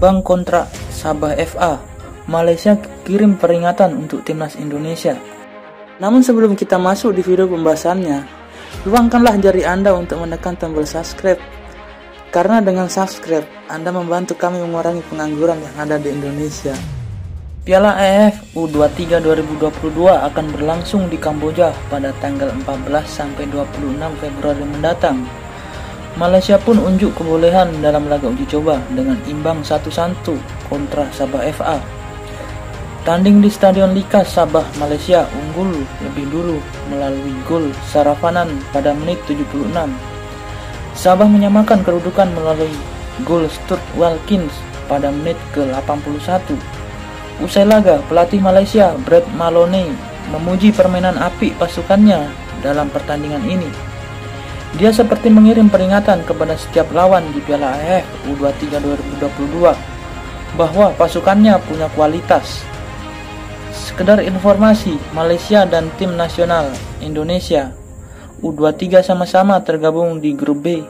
imbang kontrak Sabah FA. Malaysia kirim peringatan untuk timnas Indonesia. Namun sebelum kita masuk di video pembahasannya, luangkanlah jari Anda untuk menekan tombol subscribe. Karena dengan subscribe, Anda membantu kami mengurangi pengangguran yang ada di Indonesia. Piala AFF U23 2022 akan berlangsung di Kamboja pada tanggal 14 sampai 26 Februari mendatang. Malaysia pun unjuk kebolehan dalam laga uji coba dengan imbang 1-1 kontra Sabah FA. Tanding di Stadion Likas Sabah, Malaysia unggul lebih dulu melalui gol Sarafanan pada menit 76. Sabah menyamakan kedudukan melalui gol Stuart Wilkins pada menit ke-81. Usai laga, pelatih Malaysia Brett Maloney memuji permainan api pasukannya dalam pertandingan ini. Dia seperti mengirim peringatan kepada setiap lawan di Piala AFF U23 2022 bahwa pasukannya punya kualitas. Sekedar informasi, Malaysia dan tim nasional Indonesia U23 sama-sama tergabung di grup B.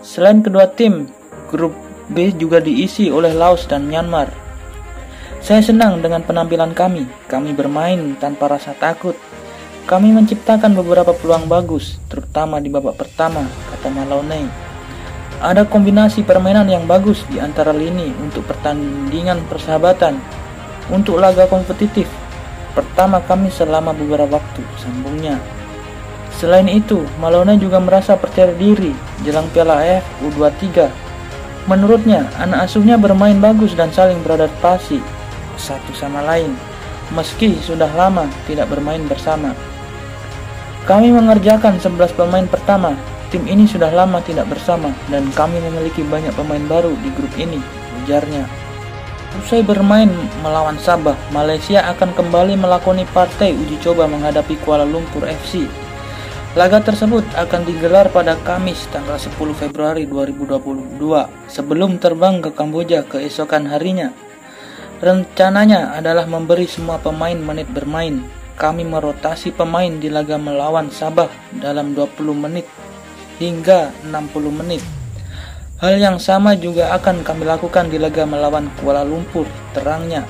Selain kedua tim, grup B juga diisi oleh Laos dan Myanmar. Saya senang dengan penampilan kami. Kami bermain tanpa rasa takut kami menciptakan beberapa peluang bagus, terutama di babak pertama, kata Maloney. Ada kombinasi permainan yang bagus di antara lini untuk pertandingan persahabatan. Untuk laga kompetitif, pertama kami selama beberapa waktu, sambungnya. Selain itu, Maloney juga merasa percaya diri jelang Piala AFF U23. Menurutnya, anak asuhnya bermain bagus dan saling beradaptasi satu sama lain, meski sudah lama tidak bermain bersama. Kami mengerjakan 11 pemain pertama. Tim ini sudah lama tidak bersama dan kami memiliki banyak pemain baru di grup ini, ujarnya. Usai bermain melawan Sabah, Malaysia akan kembali melakoni partai uji coba menghadapi Kuala Lumpur FC. Laga tersebut akan digelar pada Kamis tanggal 10 Februari 2022 sebelum terbang ke Kamboja keesokan harinya. Rencananya adalah memberi semua pemain menit bermain kami merotasi pemain di laga melawan Sabah dalam 20 menit hingga 60 menit. Hal yang sama juga akan kami lakukan di laga melawan Kuala Lumpur, terangnya.